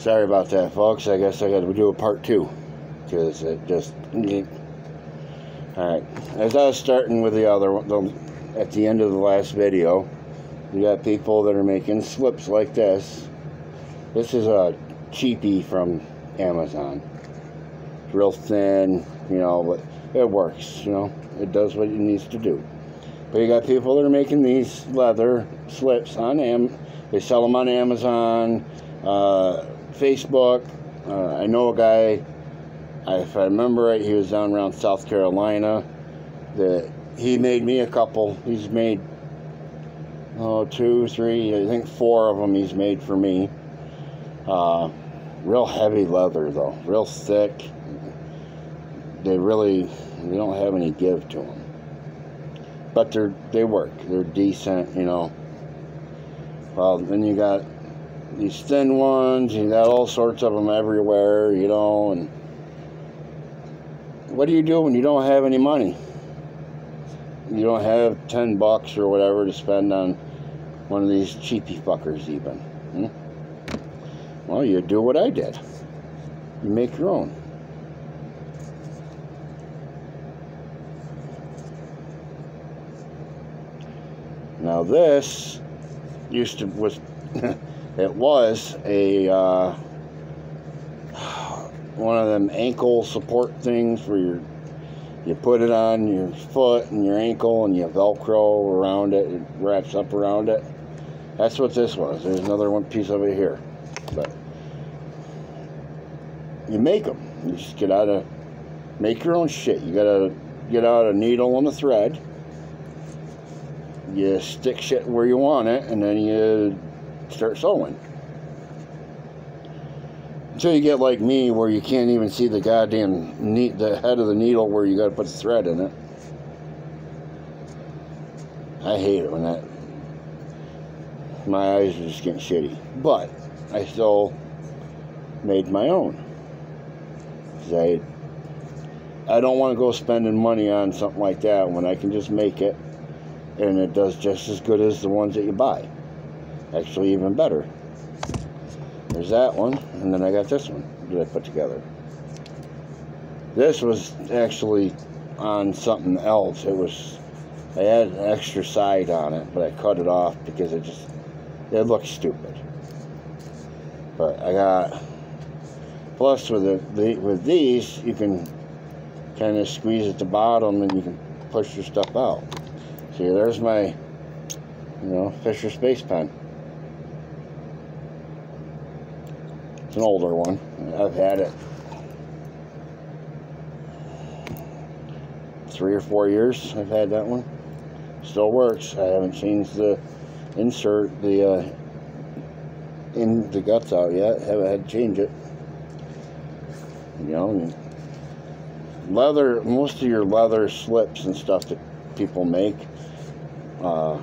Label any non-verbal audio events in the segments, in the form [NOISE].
Sorry about that, folks. I guess I got to do a part two because it just. All right. As I was starting with the other one, at the end of the last video, you got people that are making slips like this. This is a cheapie from Amazon. Real thin, you know, but it works. You know, it does what it needs to do. But you got people that are making these leather slips on Am. They sell them on Amazon, uh, Facebook. Uh, I know a guy. If I remember right, he was down around South Carolina. That he made me a couple. He's made oh two, three, I think four of them. He's made for me. Uh, real heavy leather though, real thick. They really they don't have any give to them but they're they work. They're decent, you know. Well, then you got these thin ones. You got all sorts of them everywhere, you know. And what do you do when you don't have any money? You don't have ten bucks or whatever to spend on one of these cheapy fuckers, even. Hmm? Well, you do what I did. You make your own. Now this used to was [LAUGHS] it was a uh, one of them ankle support things where you you put it on your foot and your ankle and you velcro around it it wraps up around it. That's what this was. There's another one piece of it here. But you make them you just get out of make your own shit. You gotta get out a needle and a thread. You stick shit where you want it and then you start sewing until you get like me where you can't even see the goddamn neat the head of the needle where you got to put the thread in it. I hate it when that my eyes are just getting shitty. But i still made my own. I i don't want to go spending money on something like that when i can just make it and it does just as good as the ones that you buy. Actually, even better. There's that one, and then I got this one that I put together. This was actually on something else. It was, I had an extra side on it, but I cut it off because it just, it looked stupid. But I got, plus with the, the with these, you can kind of squeeze at the bottom and you can push your stuff out. See, there's my, you know, Fisher Space Pen. It's an older one. I've had it three or four years. I've had that one. Still works. I haven't changed the insert, the uh, in the guts out yet. Haven't had to change it. You know, leather. Most of your leather slips and stuff that people make uh,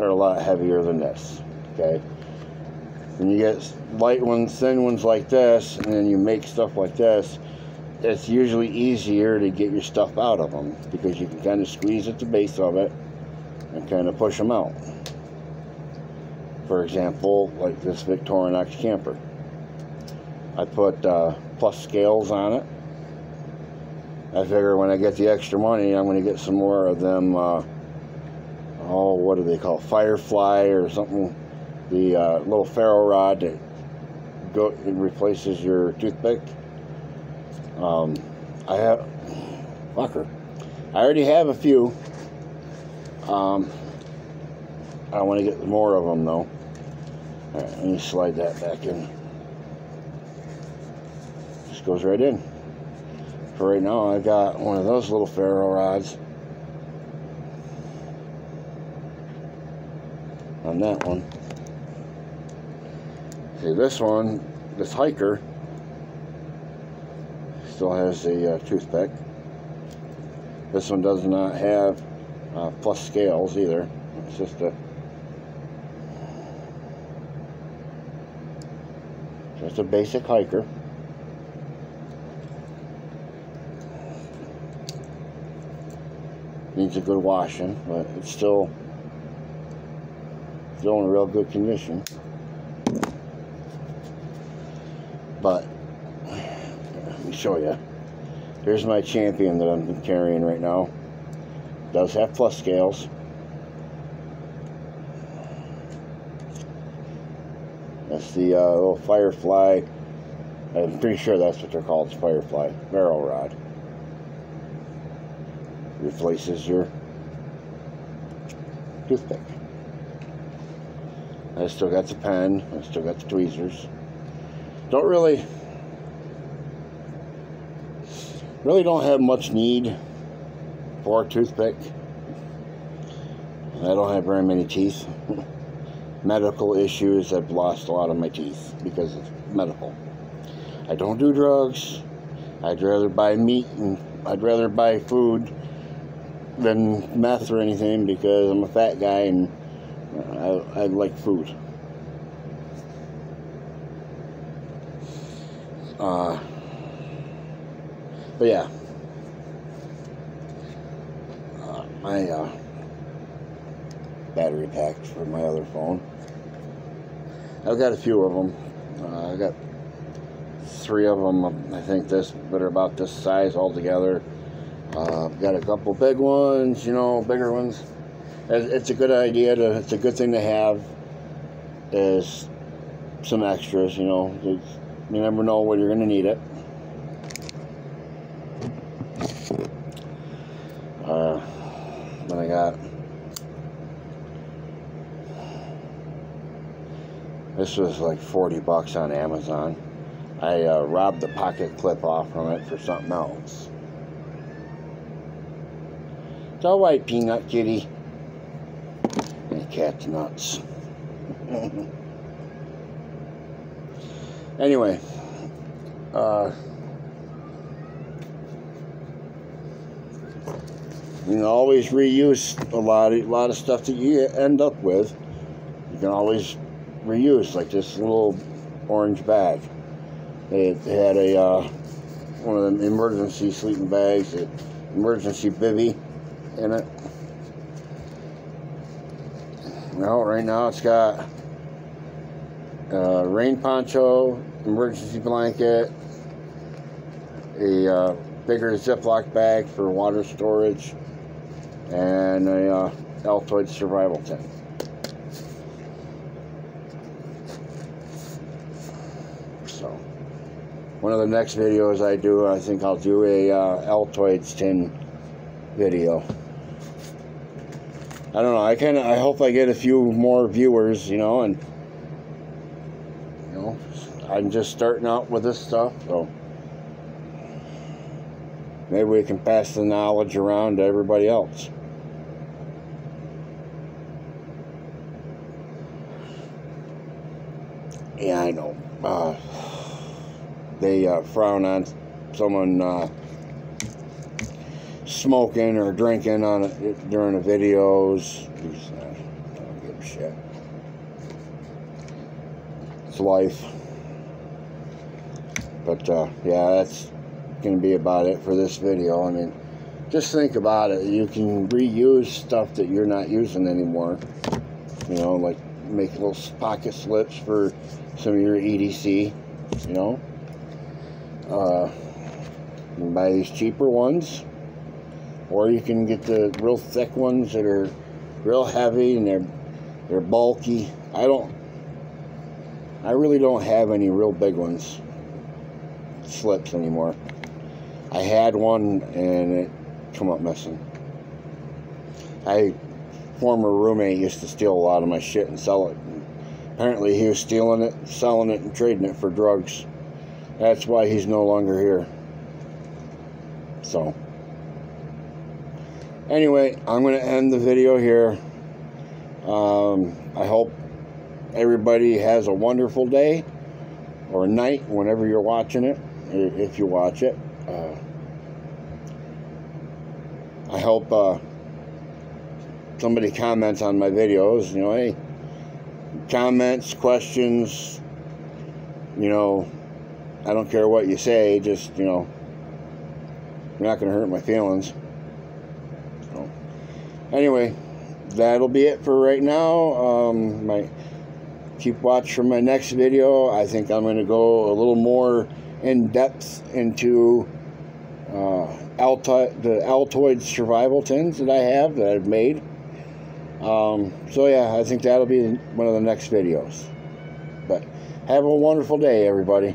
are a lot heavier than this. Okay. When you get light ones, thin ones like this, and then you make stuff like this, it's usually easier to get your stuff out of them because you can kind of squeeze at the base of it and kind of push them out. For example, like this Victorinox camper. I put uh, plus scales on it. I figure when I get the extra money, I'm going to get some more of them uh, oh, what do they call? Firefly or something? The uh, little ferro rod go replaces your toothpick. Um, I have fucker. I already have a few. Um, I want to get more of them though. All right, let me slide that back in. Just goes right in. For right now, I've got one of those little ferro rods. on that one. See, this one, this hiker, still has the uh, toothpick. This one does not have uh, plus scales either. It's just a just a basic hiker. Needs a good washing, but it's still still in real good condition. But let me show you. Here's my champion that I'm carrying right now. Does have plus scales. That's the uh, little Firefly. I'm pretty sure that's what they're called. It's Firefly ferro rod. Replaces your toothpick. I still got the pen. I still got the tweezers. Don't really, really don't have much need for a toothpick. I don't have very many teeth. [LAUGHS] medical issues. I've lost a lot of my teeth because of medical. I don't do drugs. I'd rather buy meat and I'd rather buy food than meth or anything because I'm a fat guy and uh, I, I like food. Uh, but yeah, uh, my uh, battery pack for my other phone. I've got a few of them. Uh, I got three of them. I think this, that are about this size altogether. Uh, got a couple big ones, you know, bigger ones. It's a good idea to. It's a good thing to have. Is some extras, you know. You never know when you're going to need it. Uh, I got This was like 40 bucks on Amazon. I uh, robbed the pocket clip off from it for something else. It's all right, Peanut Kitty. And cat's nuts. [LAUGHS] anyway, uh, you can always reuse a lot, of, a lot of stuff that you end up with. You can always reuse, like this little orange bag. It had a uh, one of them emergency sleeping bags, an emergency bivy in it. Well, right now it's got a rain poncho, emergency blanket, a uh, bigger Ziploc bag for water storage, and a uh, Altoid survival tent. So, one of the next videos I do, I think I'll do a uh, Altoids tin video. I don't know. I kind of I hope I get a few more viewers, you know, and I'm just starting out with this stuff, so maybe we can pass the knowledge around to everybody else. Yeah, I know. Uh, they uh, frown on someone uh, smoking or drinking on it during the videos. I don't give a shit. It's life. But uh, yeah, that's going to be about it for this video. I mean, just think about it. You can reuse stuff that you're not using anymore. You know, like make little pocket slips for some of your EDC, you know. Uh, you can buy these cheaper ones, or you can get the real thick ones that are real heavy and they're they're bulky. I don't. I really don't have any real big ones slips anymore. I had one and it come up missing. I former roommate used to steal a lot of my shit and sell it. Apparently he was stealing it, selling it, and trading it for drugs. That's why he's no longer here. So, anyway, I'm going to end the video here. Um, I hope everybody has a wonderful day or night whenever you're watching it, if you watch it. Uh, I hope uh, somebody comments on my videos. You know, hey, comments, questions, you know, I don't care what you say, just, you know, you're not going to hurt my feelings. So, anyway, that'll be it for right now. Um, my keep watch for my next video. I think I'm going to go a little more in depth into uh, Altoid, the Altoid survival tins that I have that I've made. Um, so yeah, I think that'll be one of the next videos. But have a wonderful day, everybody.